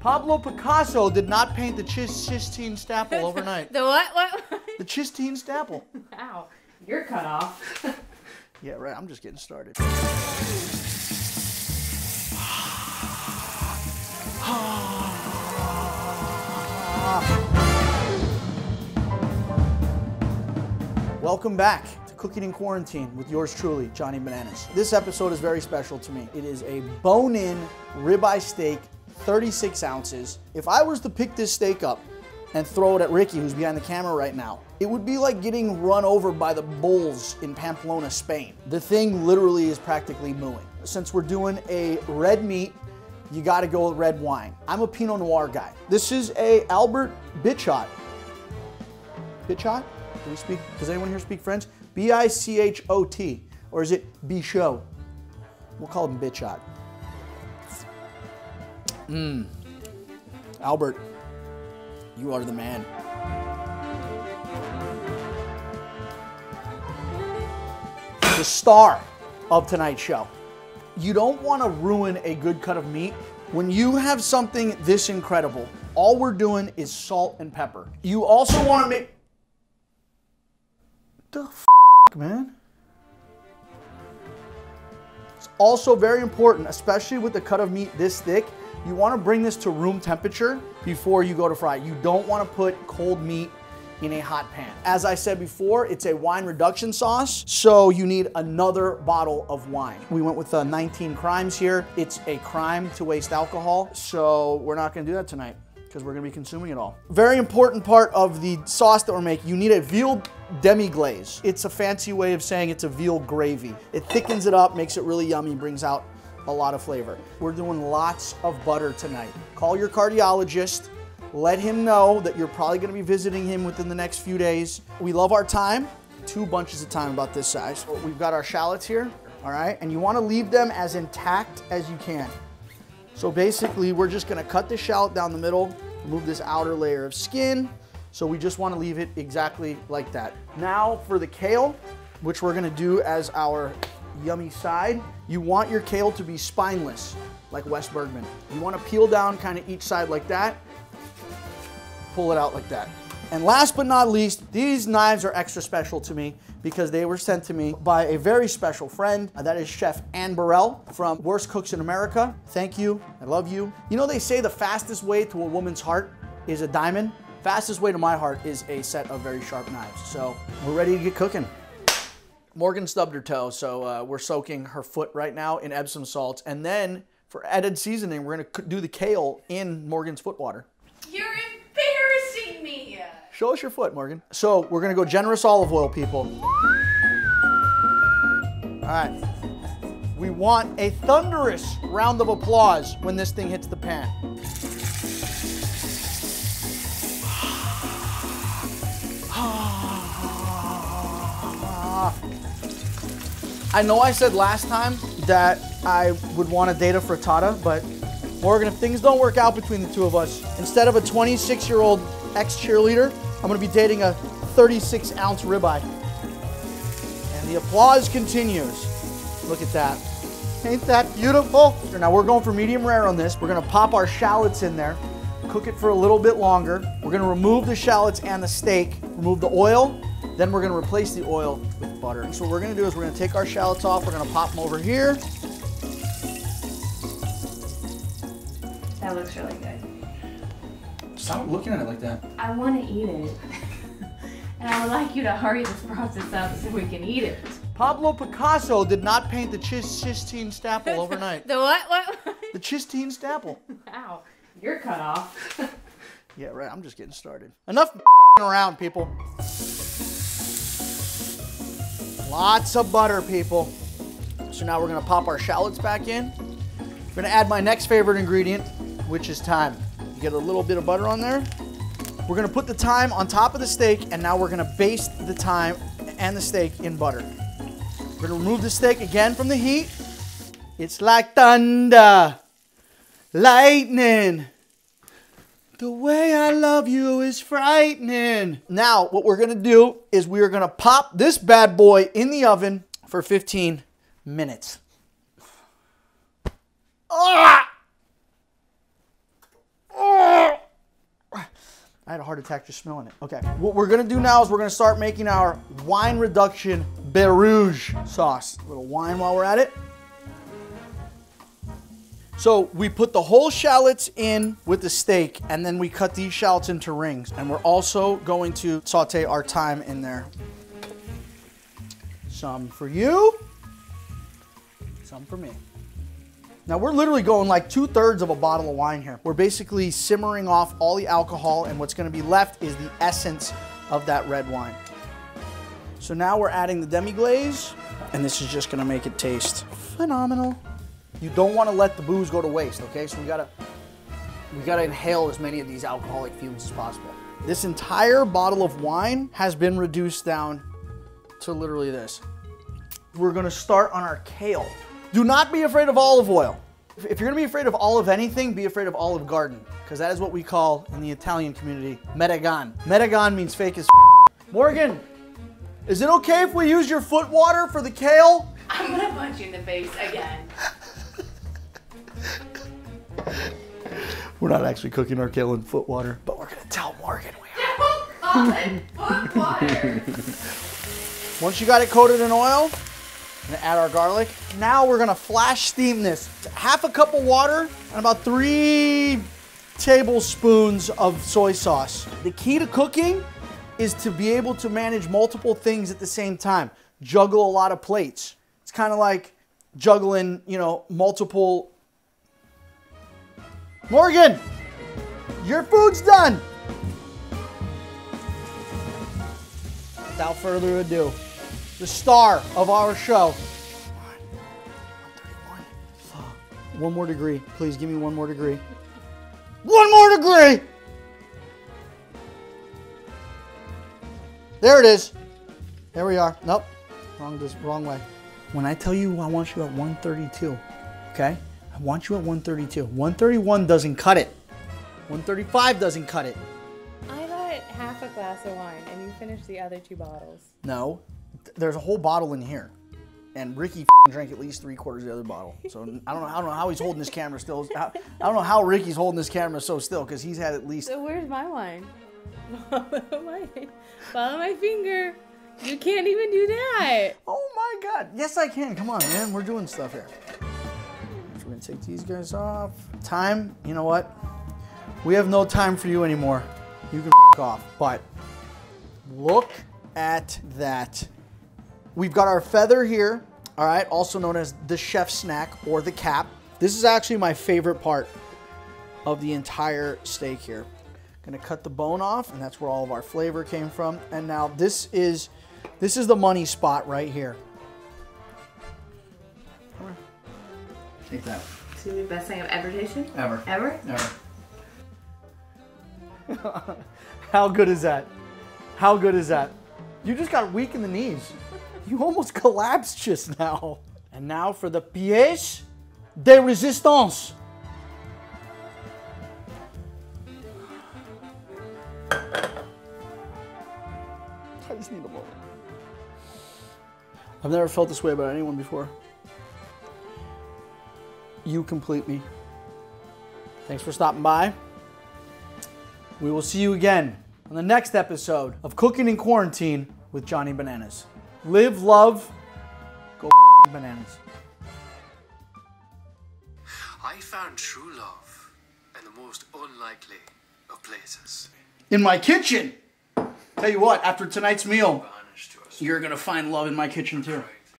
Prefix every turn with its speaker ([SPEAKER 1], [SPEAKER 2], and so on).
[SPEAKER 1] Pablo Picasso did not paint the Chis- Sistine Chapel overnight.
[SPEAKER 2] The what? What?
[SPEAKER 1] The Sistine Chapel.
[SPEAKER 2] Ow. You're cut off.
[SPEAKER 1] Yeah, right. I'm just getting started. Welcome back to Cooking in Quarantine with yours truly, Johnny Bananas. This episode is very special to me. It is a bone in ribeye steak, 36 ounces. If I was to pick this steak up and throw it at Ricky, who's behind the camera right now, it would be like getting run over by the bulls in Pamplona, Spain. The thing literally is practically mooing. Since we're doing a red meat, you gotta go with red wine. I'm a Pinot Noir guy. This is a Albert Bichot. Bichot? Do we speak? Does anyone here speak French? B I C H O T. Or is it Bichot? We'll call him Bichot. Mmm. Albert, you are the man. The star of tonight's show. You don't want to ruin a good cut of meat. When you have something this incredible, all we're doing is salt and pepper. You also want to make. The f, man? It's also very important, especially with the cut of meat this thick. You want to bring this to room temperature before you go to fry. You don't want to put cold meat in a hot pan. As I said before, it's a wine reduction sauce, so you need another bottle of wine. We went with uh, 19 crimes here. It's a crime to waste alcohol, so we're not gonna do that tonight because we're gonna be consuming it all. Very important part of the sauce that we're making, you need a veal demi-glaze. It's a fancy way of saying it's a veal gravy. It thickens it up, makes it really yummy, brings out a lot of flavor. We're doing lots of butter tonight. Call your cardiologist. Let him know that you're probably gonna be visiting him within the next few days. We love our thyme, two bunches of thyme about this size. We've got our shallots here, all right? And you wanna leave them as intact as you can. So basically, we're just gonna cut the shallot down the middle, remove this outer layer of skin. So we just wanna leave it exactly like that. Now for the kale, which we're gonna do as our yummy side. You want your kale to be spineless, like Wes Bergman. You wanna peel down kind of each side like that, pull it out like that. And last but not least, these knives are extra special to me because they were sent to me by a very special friend. Uh, That is Chef Anne Burrell from Worst Cooks in America. Thank you. I love you. You know, they say the fastest way to a woman's heart is a diamond. Fastest way to my heart is a set of very sharp knives. So we're ready to get cooking. Morgan stubbed her toe, so uh, we're soaking her foot right now in Epsom salts. And then for added seasoning, we're gonna do the kale in Morgan's foot water.
[SPEAKER 2] You're embarrassing me.
[SPEAKER 1] Show us your foot, Morgan. So we're gonna go generous olive oil, people. All right. We want a thunderous round of applause when this thing hits the pan. I know I said last time that I would want to date a frittata, but Morgan, if things don't work out between the two of us, instead of a 26 year old ex cheerleader, I'm gonna be dating a 36 ounce ribeye. And the applause continues. Look at that. Ain't that beautiful? Now we're going for medium rare on this. We're gonna pop our shallots in there, cook it for a little bit longer. We're gonna remove the shallots and the steak, remove the oil, then we're gonna replace the oil with butter. So what we're gonna do is we're gonna take our shallots off, we're gonna pop them over here.
[SPEAKER 2] That looks really good.
[SPEAKER 1] Stop looking at it like that.
[SPEAKER 2] I want to eat it. and I would like you to hurry this process up so we can eat it.
[SPEAKER 1] Pablo Picasso did not paint the Chis- Sistine Chapel overnight.
[SPEAKER 2] The what? What?
[SPEAKER 1] the Sistine Staple.
[SPEAKER 2] Ow. You're cut off.
[SPEAKER 1] Yeah, right. I'm just getting started. Enough around, people. Lots of butter, people. So now we're gonna pop our shallots back in. We're gonna add my next favorite ingredient, which is thyme. You get a little bit of butter on there. We're gonna put the thyme on top of the steak, and now we're gonna baste the thyme and the steak in butter. We're gonna remove the steak again from the heat. It's like thunder, lightning. The way I love you is frightening. Now, what we're gonna do is we are gonna pop this bad boy in the oven for 15 minutes. Ah! I had a heart attack just smelling it. Okay. What we're gonna do now is we're gonna start making our wine reduction Berouge sauce. A little wine while we're at it. So we put the whole shallots in with the steak and then we cut these shallots into rings. And we're also going to saute our thyme in there. Some for you, some for me. Now we're literally going like two thirds of a bottle of wine here. We're basically simmering off all the alcohol and what's gonna be left is the essence of that red wine. So now we're adding the demi-glaze and this is just gonna make it taste phenomenal. You don't wanna let the booze go to waste, okay? So we gotta, we gotta inhale as many of these alcoholic fumes as possible. This entire bottle of wine has been reduced down to literally this. We're gonna start on our kale. Do not be afraid of olive oil. If- If you're gonna be afraid of olive anything, be afraid of Olive Garden, because that is what we call in the Italian community metagon. Metagon means fake as Morgan, is it okay if we use your foot water for the kale?
[SPEAKER 2] I'm gonna punch you in the face again.
[SPEAKER 1] We're not actually cooking our kale in foot water, but we're gonna tell Morgan we are.
[SPEAKER 2] Don't call it foot water.
[SPEAKER 1] Once you got it coated in oil, gonna add our garlic. Now we're gonna flash steam this. Half a cup of water and about three tablespoons of soy sauce. The key to cooking is to be able to manage multiple things at the same time. Juggle a lot of plates. It's kind of like juggling, you know, multiple. Morgan, your food's done. Without further ado, the star of our show. One more degree. Please give me one more degree. One more degree! There it is. There we are. Nope. Wrong, wrong way. When I tell you I want you at 132, okay? I want you at 132. 131 doesn't cut it. 135 doesn't cut it.
[SPEAKER 3] I got half a glass of wine and you finished the other two bottles.
[SPEAKER 1] No, there's a whole bottle in here, and Ricky drank at least three quarters of the other bottle. So I don't know. I don't know how he's holding this camera still. I don't know how Ricky's holding this camera so still because he's had at least.
[SPEAKER 3] So where's my wine? Follow my, follow my finger. You can't even do that.
[SPEAKER 1] Oh my God! Yes, I can. Come on, man. We're doing stuff here. Gonna take these guys off. Time. You know what? We have no time for you anymore. You can off. But look at that. We've got our feather here, all right, also known as the chef snack or the cap. This is actually my favorite part of the entire steak here. Gonna cut the bone off, and that's where all of our flavor came from. And now this is this is the money spot right here. Take that.
[SPEAKER 2] This is the best thing I've ever tasted.
[SPEAKER 1] Ever.
[SPEAKER 2] Ever?
[SPEAKER 1] Ever. How good is that? How good is that? You just got weak in the knees. You almost collapsed just now. And now for the pièce de résistance. I just need a moment. I've never felt this way about anyone before. You complete me. Thanks for stopping by. We will see you again on the next episode of Cooking in Quarantine with Johnny Bananas. Live, love, go bananas.
[SPEAKER 4] I found true love in the most unlikely of places.
[SPEAKER 1] In my kitchen. Tell you what, after tonight's meal,
[SPEAKER 4] Vanished to us.
[SPEAKER 1] you're gonna find love in my kitchen too.